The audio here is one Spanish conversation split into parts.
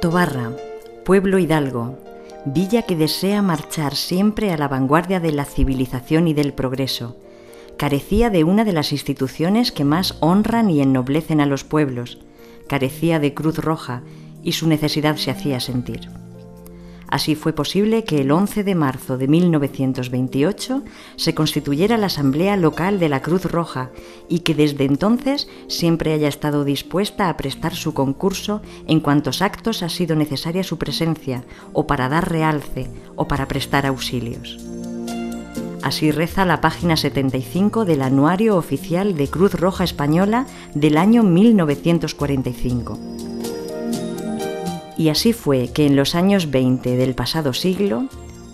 Tobarra, pueblo hidalgo, villa que desea marchar siempre a la vanguardia de la civilización y del progreso, carecía de una de las instituciones que más honran y ennoblecen a los pueblos, carecía de Cruz Roja y su necesidad se hacía sentir. Así fue posible que el 11 de marzo de 1928 se constituyera la Asamblea Local de la Cruz Roja y que desde entonces siempre haya estado dispuesta a prestar su concurso en cuantos actos ha sido necesaria su presencia, o para dar realce, o para prestar auxilios. Así reza la página 75 del Anuario Oficial de Cruz Roja Española del año 1945. Y así fue que en los años 20 del pasado siglo,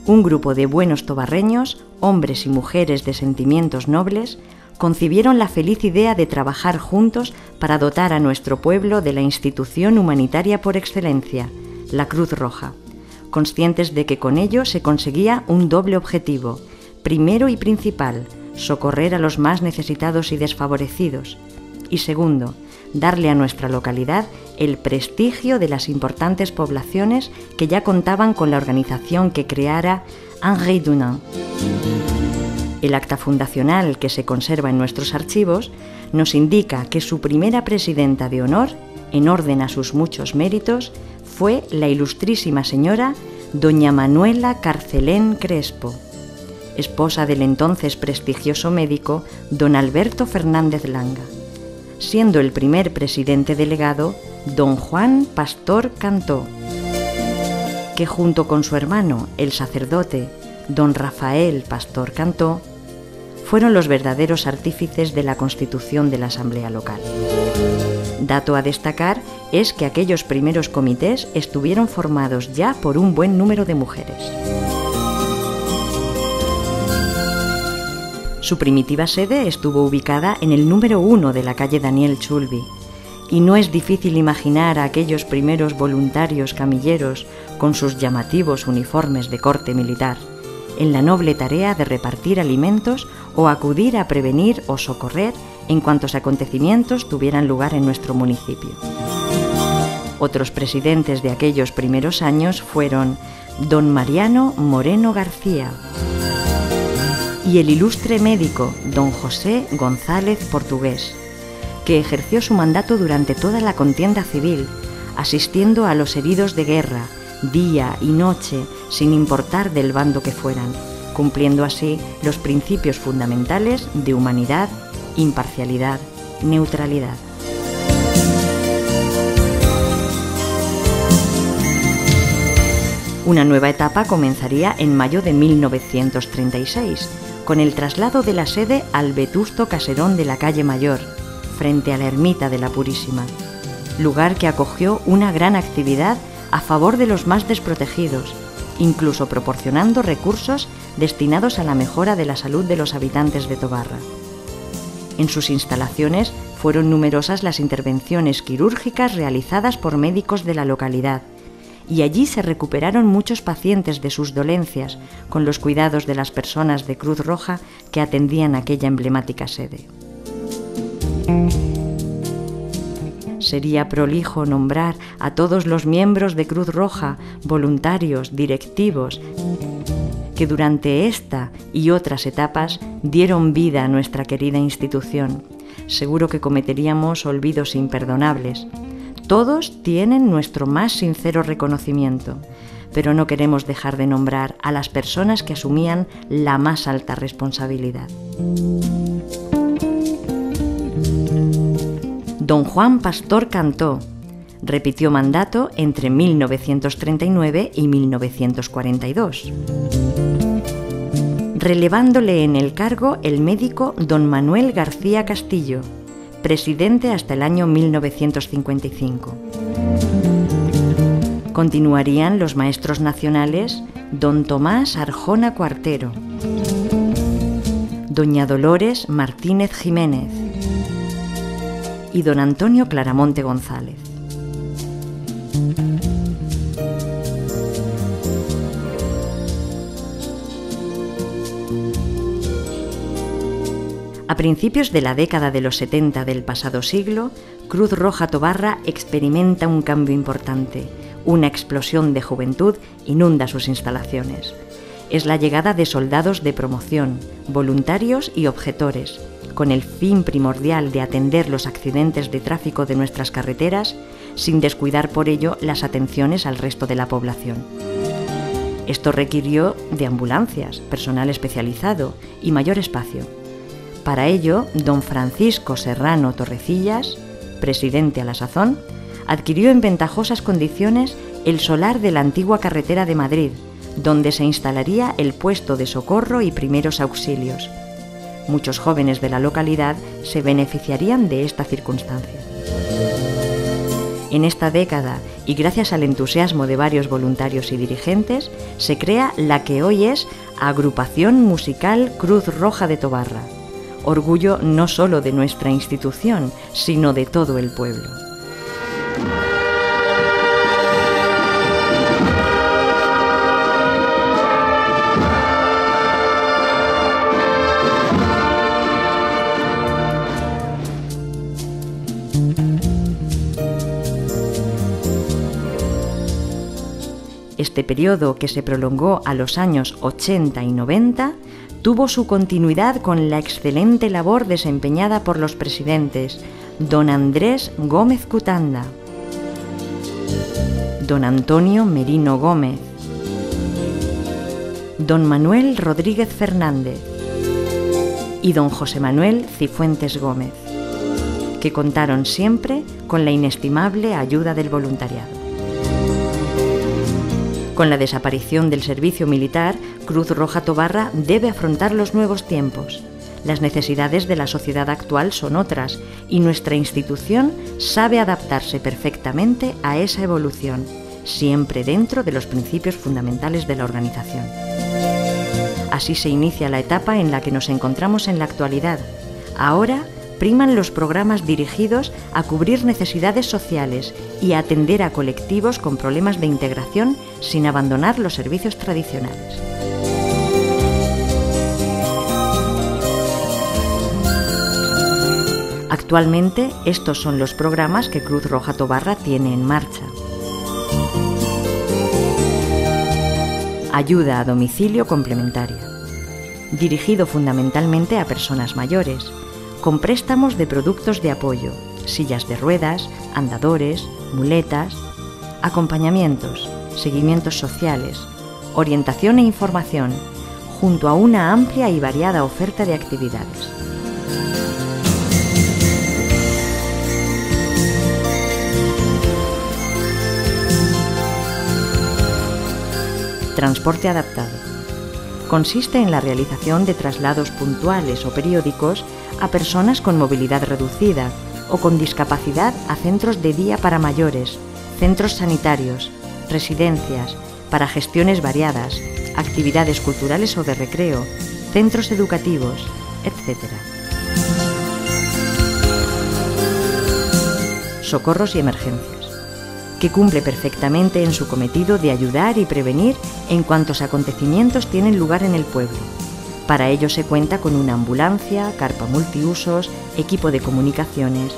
un grupo de buenos tobarreños, hombres y mujeres de sentimientos nobles, concibieron la feliz idea de trabajar juntos para dotar a nuestro pueblo de la institución humanitaria por excelencia, la Cruz Roja, conscientes de que con ello se conseguía un doble objetivo, primero y principal, socorrer a los más necesitados y desfavorecidos, y segundo, darle a nuestra localidad el prestigio de las importantes poblaciones que ya contaban con la organización que creara Henri Dunant. El acta fundacional que se conserva en nuestros archivos nos indica que su primera presidenta de honor, en orden a sus muchos méritos, fue la ilustrísima señora doña Manuela Carcelén Crespo, esposa del entonces prestigioso médico don Alberto Fernández Langa siendo el primer presidente delegado don Juan Pastor Cantó, que junto con su hermano, el sacerdote don Rafael Pastor Cantó, fueron los verdaderos artífices de la constitución de la Asamblea Local. Dato a destacar es que aquellos primeros comités estuvieron formados ya por un buen número de mujeres. Su primitiva sede estuvo ubicada en el número uno de la calle Daniel Chulby, y no es difícil imaginar a aquellos primeros voluntarios camilleros con sus llamativos uniformes de corte militar, en la noble tarea de repartir alimentos o acudir a prevenir o socorrer en cuantos acontecimientos tuvieran lugar en nuestro municipio. Otros presidentes de aquellos primeros años fueron don Mariano Moreno García, y el ilustre médico don José González Portugués, que ejerció su mandato durante toda la contienda civil, asistiendo a los heridos de guerra, día y noche, sin importar del bando que fueran, cumpliendo así los principios fundamentales de humanidad, imparcialidad, neutralidad. Una nueva etapa comenzaría en mayo de 1936, con el traslado de la sede al vetusto caserón de la calle Mayor, frente a la ermita de la Purísima, lugar que acogió una gran actividad a favor de los más desprotegidos, incluso proporcionando recursos destinados a la mejora de la salud de los habitantes de Tobarra. En sus instalaciones fueron numerosas las intervenciones quirúrgicas realizadas por médicos de la localidad, y allí se recuperaron muchos pacientes de sus dolencias con los cuidados de las personas de Cruz Roja que atendían aquella emblemática sede. Sería prolijo nombrar a todos los miembros de Cruz Roja, voluntarios, directivos, que durante esta y otras etapas dieron vida a nuestra querida institución. Seguro que cometeríamos olvidos imperdonables, todos tienen nuestro más sincero reconocimiento, pero no queremos dejar de nombrar a las personas que asumían la más alta responsabilidad. Don Juan Pastor Cantó repitió mandato entre 1939 y 1942 relevándole en el cargo el médico don Manuel García Castillo, presidente hasta el año 1955. Continuarían los maestros nacionales don Tomás Arjona Cuartero, doña Dolores Martínez Jiménez y don Antonio Claramonte González. A principios de la década de los 70 del pasado siglo, Cruz Roja Tobarra experimenta un cambio importante, Una explosión de juventud inunda sus instalaciones. Es la llegada de soldados de promoción, voluntarios y objetores, con el fin primordial de atender los accidentes de tráfico de nuestras carreteras, sin descuidar por ello las atenciones al resto de la población. Esto requirió de ambulancias, personal especializado y mayor espacio. Para ello, don Francisco Serrano Torrecillas, presidente a la sazón, adquirió en ventajosas condiciones el solar de la antigua carretera de Madrid, donde se instalaría el puesto de socorro y primeros auxilios. Muchos jóvenes de la localidad se beneficiarían de esta circunstancia. En esta década, y gracias al entusiasmo de varios voluntarios y dirigentes, se crea la que hoy es Agrupación Musical Cruz Roja de Tobarra, orgullo no solo de nuestra institución, sino de todo el pueblo. Este periodo, que se prolongó a los años 80 y 90, tuvo su continuidad con la excelente labor desempeñada por los presidentes don Andrés Gómez Cutanda, don Antonio Merino Gómez, don Manuel Rodríguez Fernández. Y don José Manuel Cifuentes Gómez, que contaron siempre con la inestimable ayuda del voluntariado. Con la desaparición del servicio militar, Cruz Roja Tobarra debe afrontar los nuevos tiempos. Las necesidades de la sociedad actual son otras y nuestra institución sabe adaptarse perfectamente a esa evolución, siempre dentro de los principios fundamentales de la organización. Así se inicia la etapa en la que nos encontramos en la actualidad. Ahora priman los programas dirigidos a cubrir necesidades sociales y a atender a colectivos con problemas de integración sin abandonar los servicios tradicionales. Actualmente estos son los programas que Cruz Roja Tobarra tiene en marcha. Ayuda a domicilio complementaria. Dirigido fundamentalmente a personas mayores, con préstamos de productos de apoyo, sillas de ruedas, andadores, muletas, acompañamientos, seguimientos sociales, orientación e información, junto a una amplia y variada oferta de actividades. Transporte adaptado. Consiste en la realización de traslados puntuales o periódicos a personas con movilidad reducida o con discapacidad a centros de día para mayores, centros sanitarios, residencias, para gestiones variadas, actividades culturales o de recreo, centros educativos, etc. Socorros y emergencias, que cumple perfectamente en su cometido de ayudar y prevenir en cuantos acontecimientos tienen lugar en el pueblo. Para ello se cuenta con una ambulancia, carpa multiusos, equipo de comunicaciones.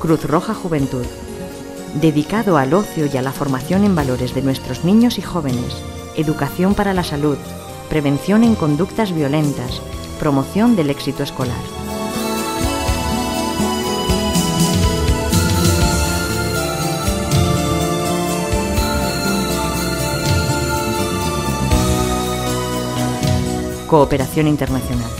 Cruz Roja Juventud, dedicado al ocio y a la formación en valores de nuestros niños y jóvenes, educación para la salud, prevención en conductas violentas, promoción del éxito escolar. Cooperación internacional.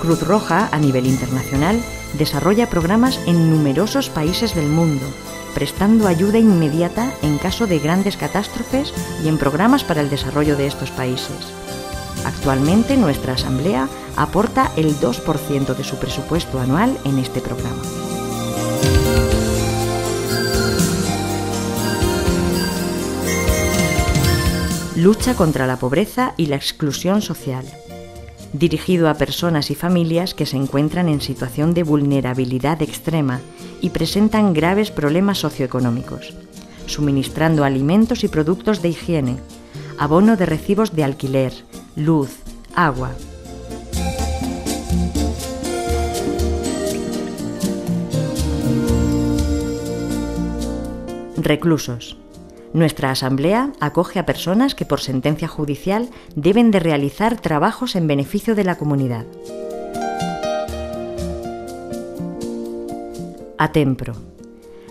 Cruz Roja, a nivel internacional, desarrolla programas en numerosos países del mundo, prestando ayuda inmediata en caso de grandes catástrofes y en programas para el desarrollo de estos países. Actualmente nuestra Asamblea aporta el 2% de su presupuesto anual en este programa. Lucha contra la pobreza y la exclusión social. Dirigido a personas y familias que se encuentran en situación de vulnerabilidad extrema y presentan graves problemas socioeconómicos, suministrando alimentos y productos de higiene, abono de recibos de alquiler, luz, agua. Reclusos. Nuestra Asamblea acoge a personas que por sentencia judicial deben de realizar trabajos en beneficio de la comunidad. Atempro.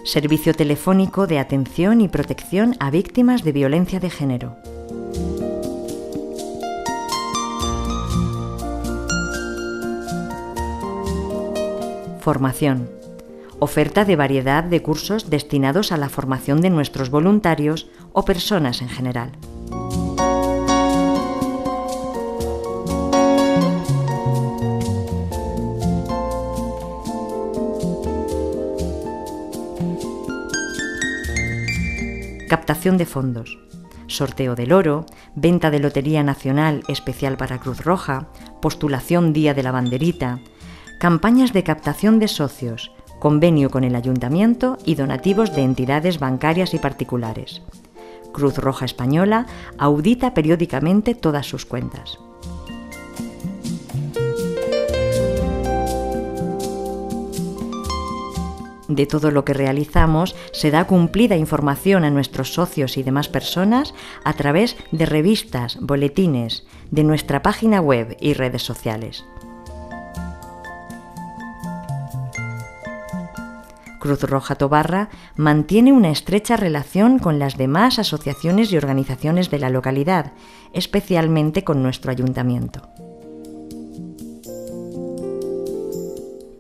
Servicio telefónico de atención y protección a víctimas de violencia de género. Formación. Oferta de variedad de cursos destinados a la formación de nuestros voluntarios o personas en general. Captación de fondos. Sorteo del oro, venta de Lotería Nacional especial para Cruz Roja, postulación Día de la Banderita, campañas de captación de socios, convenio con el ayuntamiento y donativos de entidades bancarias y particulares. Cruz Roja Española audita periódicamente todas sus cuentas. De todo lo que realizamos se da cumplida información a nuestros socios y demás personas a través de revistas, boletines, de nuestra página web y redes sociales. Cruz Roja Tobarra mantiene una estrecha relación con las demás asociaciones y organizaciones de la localidad, especialmente con nuestro ayuntamiento.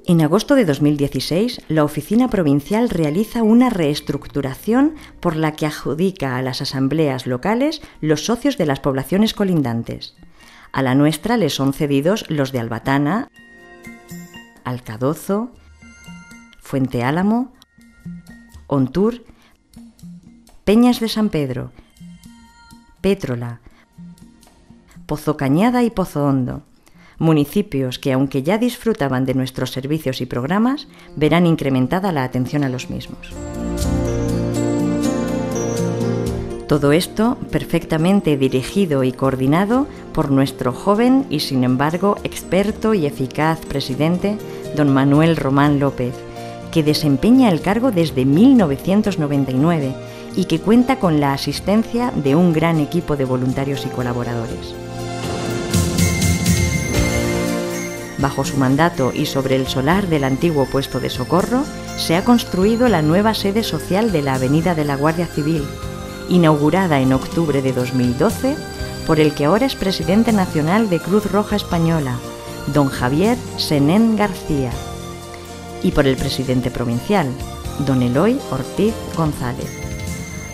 En agosto de 2016, la Oficina Provincial realiza una reestructuración por la que adjudica a las asambleas locales los socios de las poblaciones colindantes. A la nuestra les son cedidos los de Albatana, Alcadozo, Fuente Álamo, Ontur, Peñas de San Pedro, Pétrola, Pozo Cañada y Pozo Hondo, municipios que aunque ya disfrutaban de nuestros servicios y programas, verán incrementada la atención a los mismos. Todo esto perfectamente dirigido y coordinado por nuestro joven y sin embargo experto y eficaz presidente, don Manuel Román López, que desempeña el cargo desde 1999 y que cuenta con la asistencia de un gran equipo de voluntarios y colaboradores. Bajo su mandato y sobre el solar del antiguo puesto de socorro, se ha construido la nueva sede social de la Avenida de la Guardia Civil, inaugurada en octubre de 2012 por el que ahora es presidente nacional de Cruz Roja Española, don Javier Senén García y por el presidente provincial, don Eloy Ortiz González.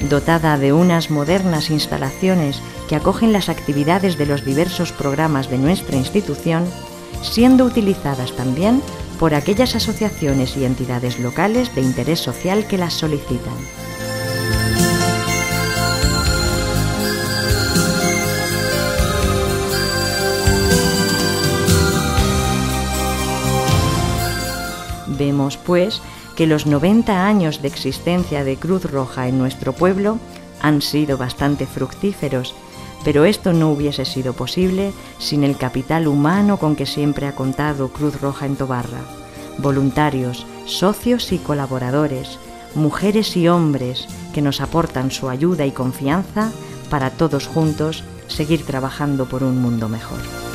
Dotada de unas modernas instalaciones que acogen las actividades de los diversos programas de nuestra institución, siendo utilizadas también por aquellas asociaciones y entidades locales de interés social que las solicitan. Vemos, pues, que los 90 años de existencia de Cruz Roja en nuestro pueblo han sido bastante fructíferos, pero esto no hubiese sido posible sin el capital humano con que siempre ha contado Cruz Roja en Tobarra. Voluntarios, socios y colaboradores, mujeres y hombres que nos aportan su ayuda y confianza para todos juntos seguir trabajando por un mundo mejor.